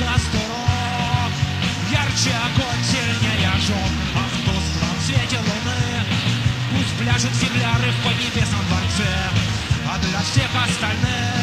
до сторон. Ярче огонь, сильнее жжет А в свете луны. Пусть пляшут фигляры в поднебесном дворце. А для всех остальных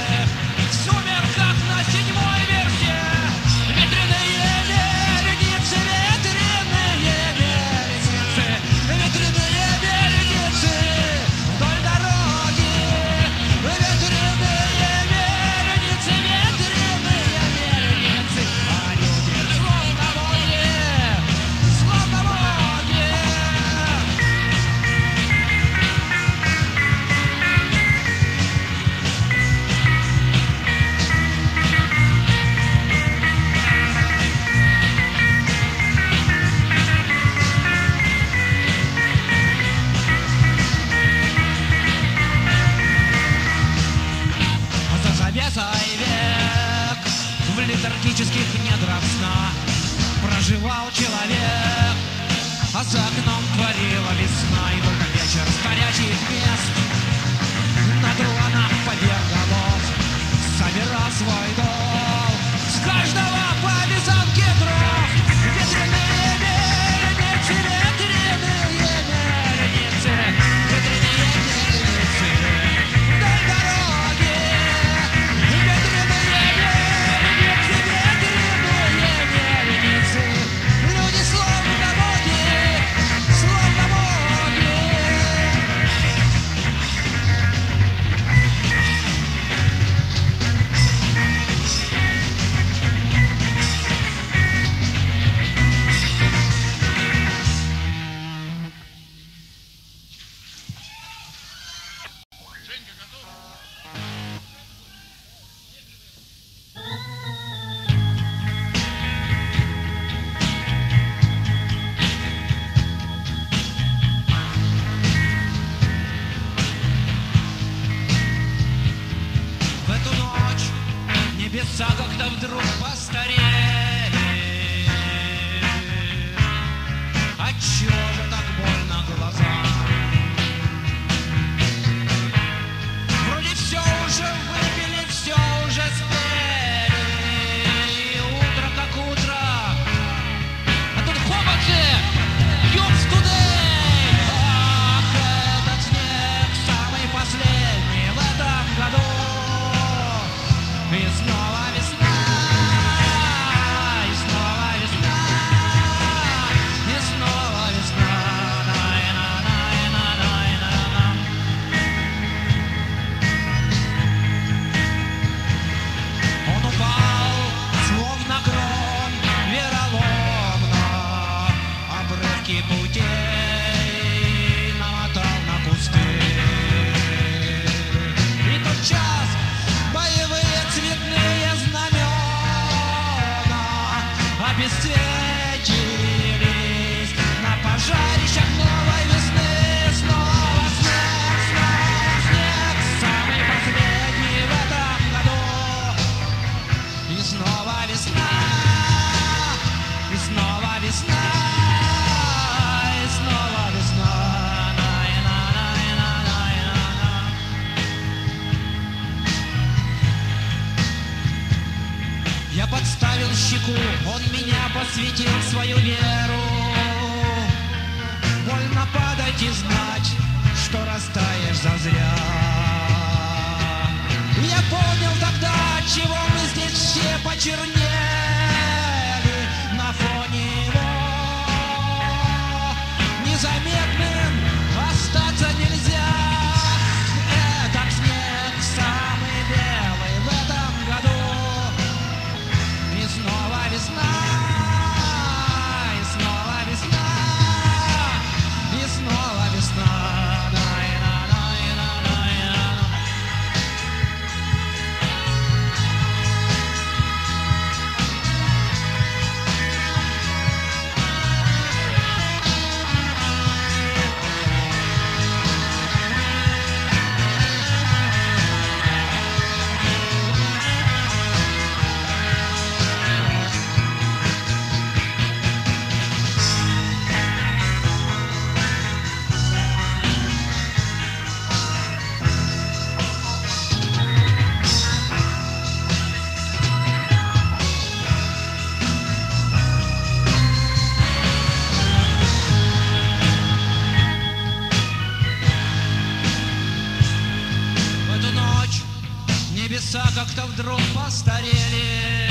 лица как-то вдруг постарели.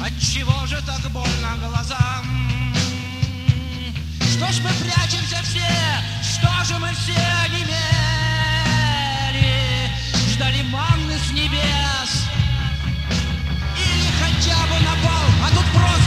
Отчего же так больно глазам? Что ж мы прячемся все? Что же мы все онемели? Ждали манны с небес? Или хотя бы на бал, а тут просто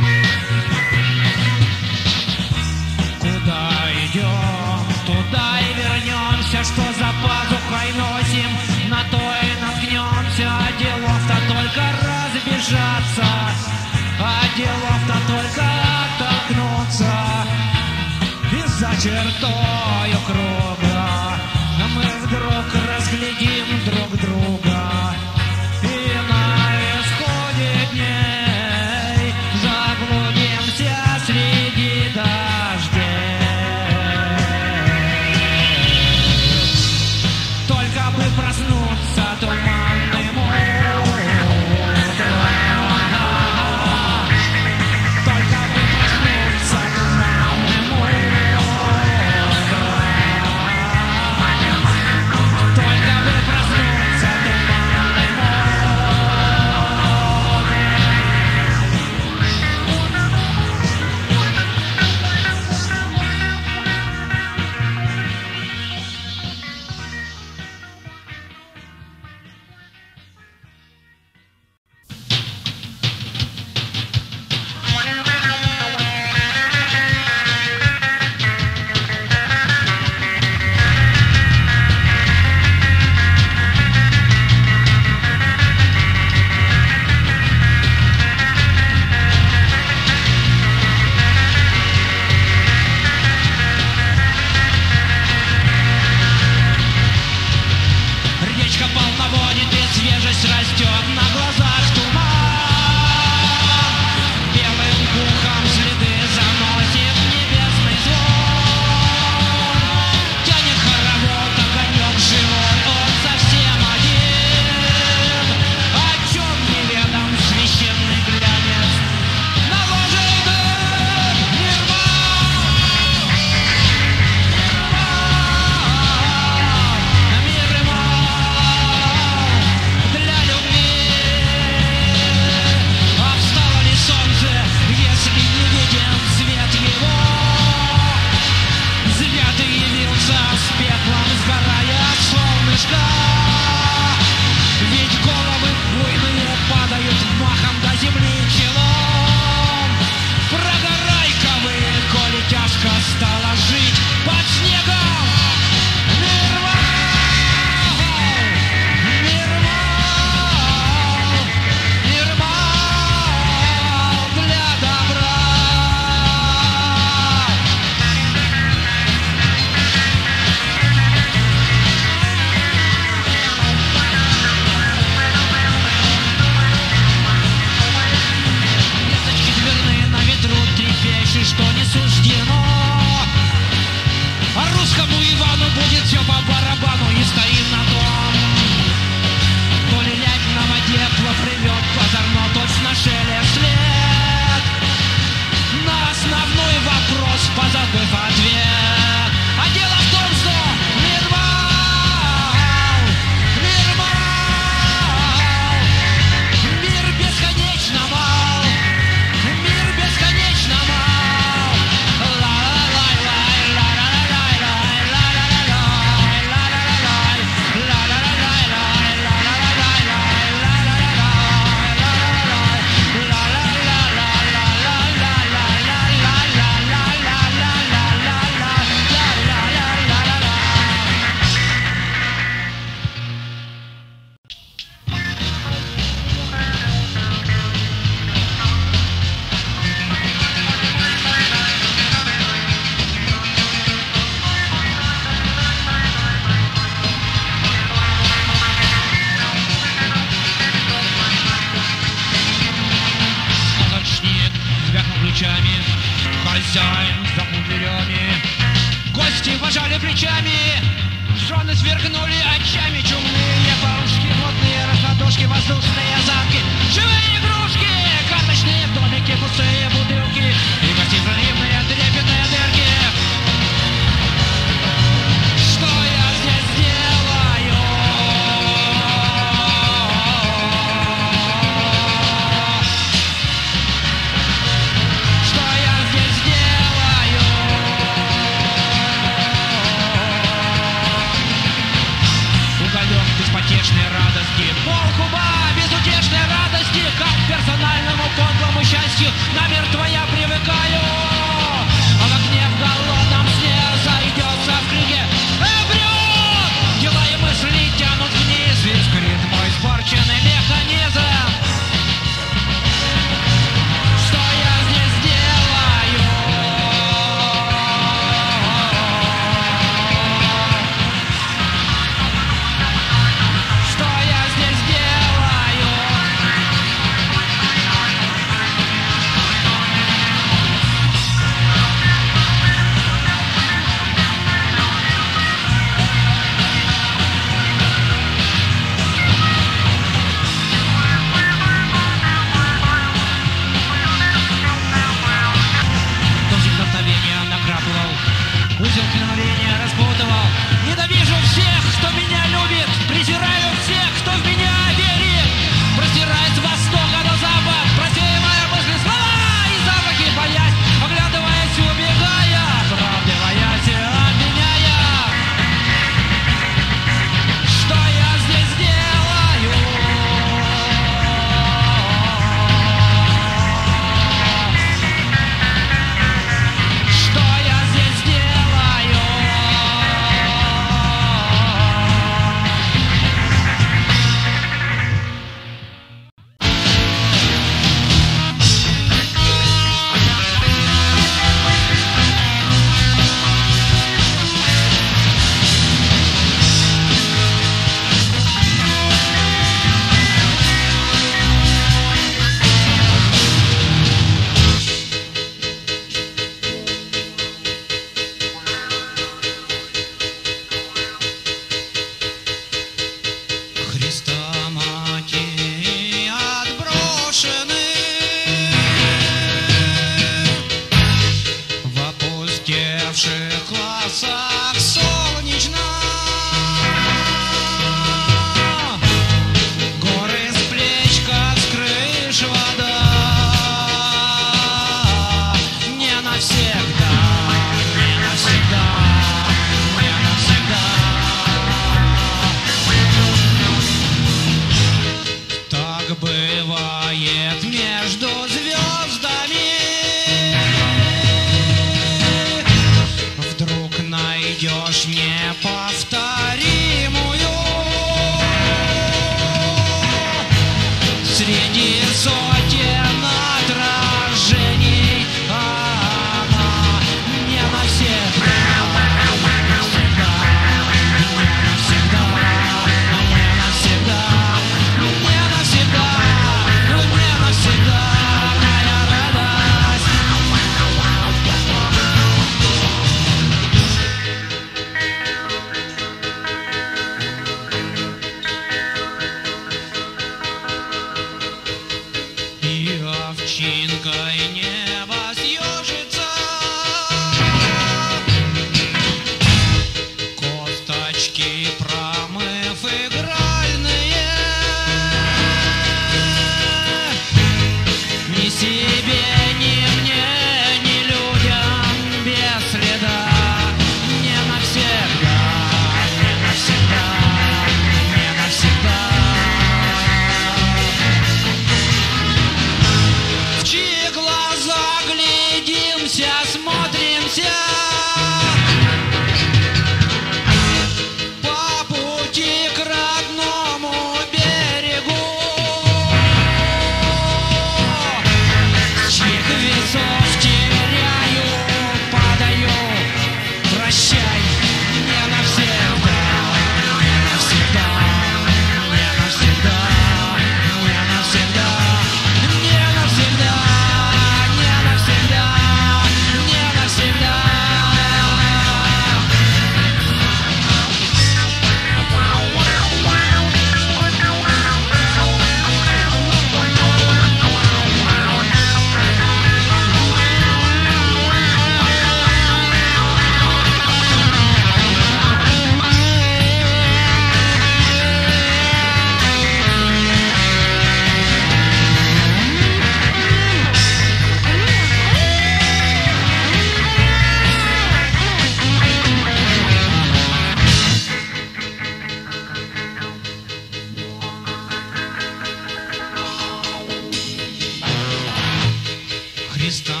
Stop.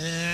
yeah.